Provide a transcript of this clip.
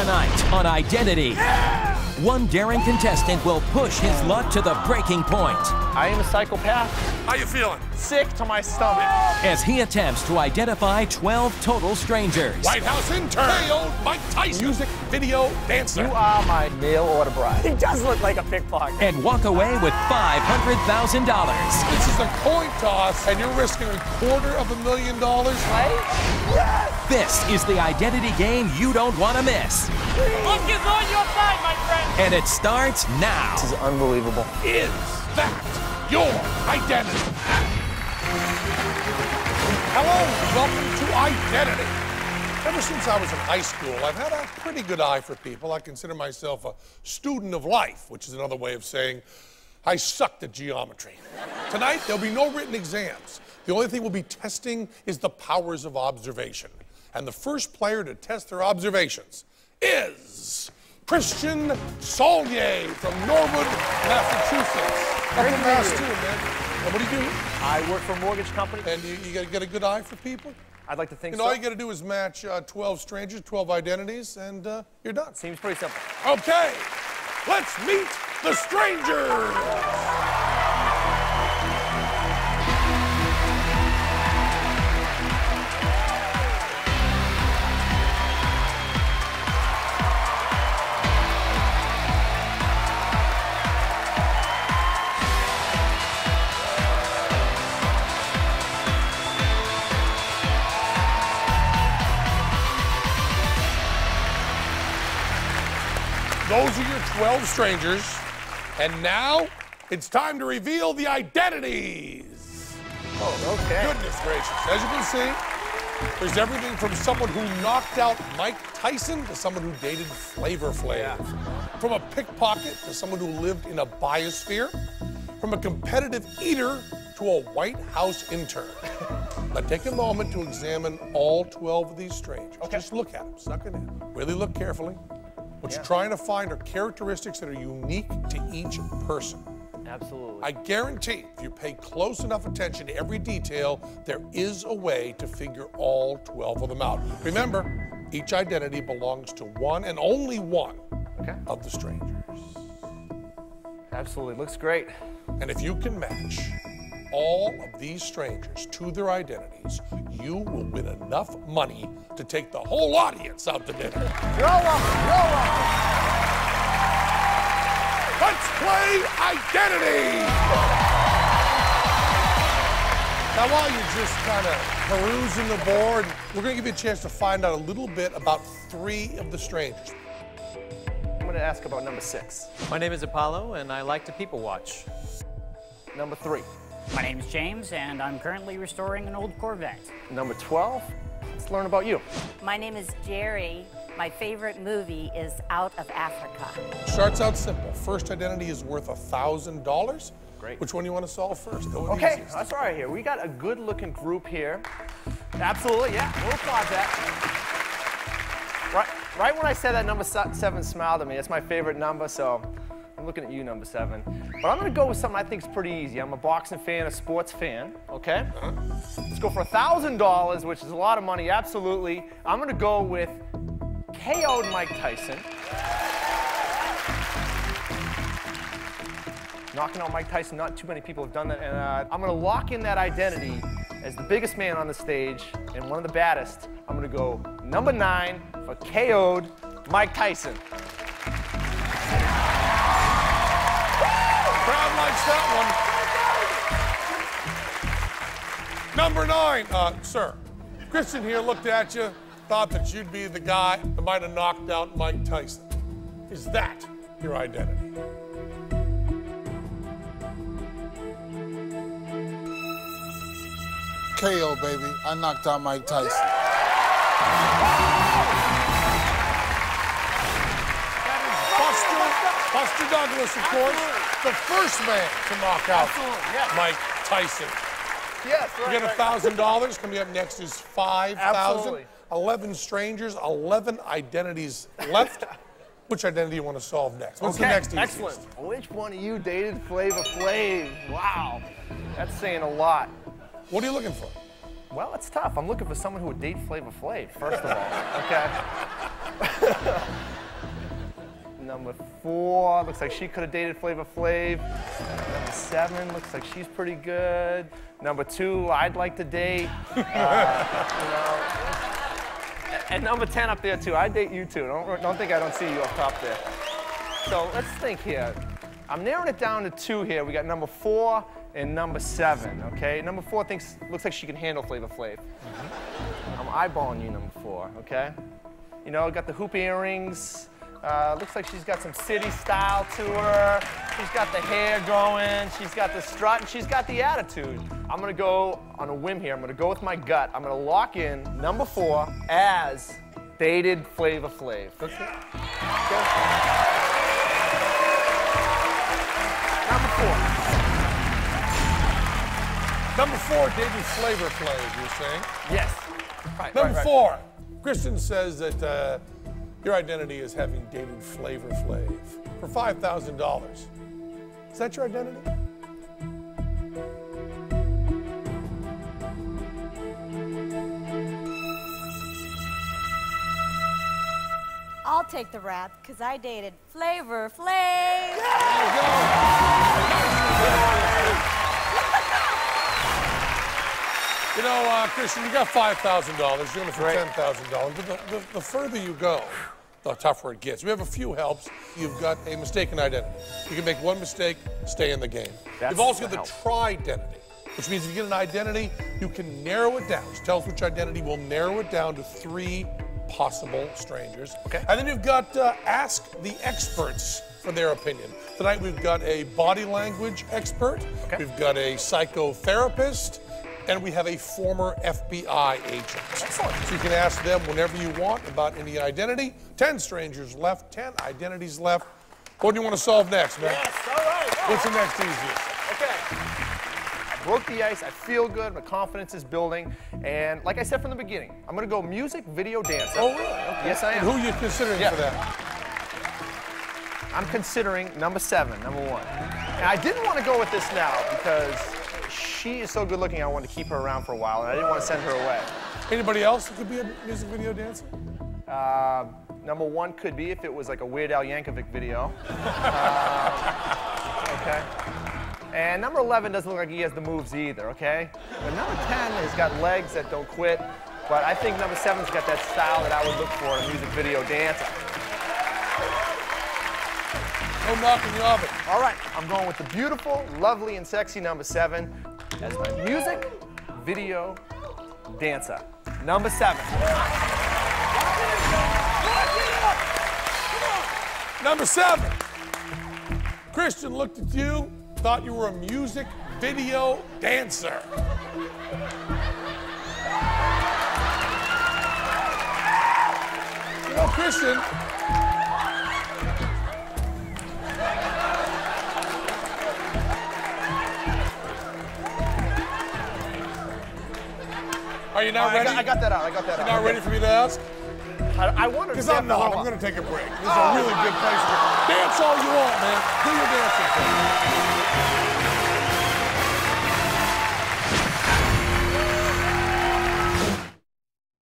Tonight on Identity. One daring contestant will push his luck to the breaking point I am a psychopath. How you feeling? Sick to my stomach. as he attempts to identify 12 total strangers. White House intern. KO Mike Tyson. Music video dancer. You are my mail order bride. He does look like a pickpocket. And walk away with $500,000. This is a coin toss, and you're risking a quarter of a million dollars. This is the identity game you don't want to miss. Luck is on your side, my friend. And it starts now. This is unbelievable. Is that your identity? Hello, welcome to Identity. Ever since I was in high school, I've had a pretty good eye for people. I consider myself a student of life, which is another way of saying I sucked at geometry. Tonight, there'll be no written exams. The only thing we'll be testing is the powers of observation. And the first player to test their observations is Christian Saulnier from Norwood, Massachusetts. I'm Great from to meet Mass you. too, man. And what do you do? I work for a mortgage company. And you, you got to get a good eye for people? I'd like to think You know, so. all you got to do is match uh, 12 strangers, 12 identities, and uh, you're done. Seems pretty simple. Okay, let's meet the strangers. 12 strangers. And now it's time to reveal the identities. Oh, okay. Goodness gracious. As you can see, there's everything from someone who knocked out Mike Tyson to someone who dated Flavor Flav. Yeah. From a pickpocket to someone who lived in a biosphere. From a competitive eater to a White House intern. now take a moment to examine all 12 of these strangers. Just look at them, suck it in. Really look carefully. What you're trying to find are characteristics that are unique to each person. Absolutely. I guarantee if you pay close enough attention to every detail, there is a way to figure all 12 of them out. Remember, each identity belongs to one and only one Okay. of the strangers. Absolutely. Looks great. And if you can match all of these strangers to their identities, you will win enough money to take the whole audience out to dinner. You're all welcome. You're welcome. Let's play identity! Now, while you're just kind of perusing the board, we're going to give you a chance to find out a little bit about three of the strangers. I'm going to ask about number six. My name is Apollo, and I like to people watch. Number three. My name is James, and I'm currently restoring an old Corvette. Number 12. Let's learn about you. My name is Jerry. My favorite movie is Out of Africa. Starts out simple. First identity is worth a $1,000. Great. Which one do you want to solve first? Go with Okay, easiest. that's all right here. We got a good looking group here. Absolutely, yeah. We'll applaud that. Right, right when I said that number seven smiled at me. it's my favorite number, so I'm looking at you, number seven. But I'm gonna go with something I think is pretty easy. I'm a boxing fan, a sports fan, okay? Let's go for $1,000, which is a lot of money, absolutely. I'm gonna go with KO'd Mike Tyson. knocking out Mike Tyson. Not too many people have done that. And uh, I'm to lock in that identity as the biggest man on the stage and one of the baddest. I'm to go number nine for KO'd Mike Tyson. Likes that one. Number nine, uh, sir. Christian here looked at you, thought that you'd be the guy that might have knocked out Mike Tyson. Is that your identity? KO, baby. I knocked out Mike Tyson. That is Buster, Buster Douglas, of course, the first man to knock out yes. Mike Tyson. Yes, You get a thousand dollars. Coming up next is five thousand. Absolutely. Eleven strangers, eleven identities left. Which identity do you want to solve next? What's Okay, the next easiest? excellent. Which one of you dated Flavor Flav? Wow, that's saying a lot. What are you looking for? Well, it's tough. I'm looking for someone who would date Flavor Flav, first of all. Okay. number four, looks like she could have dated Flavor Flav. Number seven, looks like she's pretty good. Number two, I'd like to date. Uh, you know. And- number 10 up there too. I'd date you too. Don't, don't think I don't see you up top there. So let's think here. I'm narrowing it down to two here. We got number four and number seven, okay? Number four thinks, looks like she can handle Flavor Flav. I'm eyeballing you, number four, okay? You know, got the hoop earrings. Uh, looks like she's got some city style to her. She's got the hair going. She's got the strut, and she's got the attitude. I'm gonna go on a whim here. I'm gonna go with my gut. I'm gonna lock in number four as dated Flavor Flav. Okay. Number four. Number four, David Flavor Flav, you're saying? Yes. Right, Number right, right. four, Christian says that uh, your identity is having dated Flavor Flav for $5,000. Is that your identity? I'll take the rap because I dated Flavor Flav. You know, uh, Christian, you got $5,000. You're in it for Right. $10,000. But the, the, the further you go, the tougher it gets. We have a few helps. You've got a mistaken identity. You can make one mistake, stay in the game. That's You've also got the help. tri-identity, which means if you get an identity, you can narrow it down. Just tell us which identity. We'll narrow it down to three possible strangers. Okay. And then you've got uh, ask the experts for their opinion. Tonight we've got a body language expert. Okay. We've got a psychotherapist. And we have a former FBI agent. Excellent. So you can ask them whenever you want about any identity. 10 strangers left, 10 identities left. What do you want to solve next, man? Yes, all right. What's the next easiest? Okay. I broke the ice. I feel good. My confidence is building. And like I said from the beginning, I'm going to go music, video, dance. Oh, really? Okay. Yes, I am. And who are you considering Yeah. for that? I'm considering number seven, number one. And I didn't want to go with this now because she is so good looking, I wanted to keep her around for a while, and I didn't want to send her away. Anybody else that could be a music video dancer? Uh, number one could be if it was like a Weird Al Yankovic video. Uh, okay. And number 11 doesn't look like he has the moves either, okay? But number 10 has got legs that don't quit. But I think number seven's got that style that I would look for in a music video dancer. No knocking off it. All right, I'm going with the beautiful, lovely, and sexy number seven as my music video dancer. Number seven. Number seven. Christian looked at you, thought you were a music video dancer. You know, Christian. Are you now I ready? got, I got that out. I got that out. you out. now Okay. ready for me to ask? I, I to Because I'm up for a not. I'm going to take a break. This is a oh. really good place to dance all you want, man. Do your dancing thing.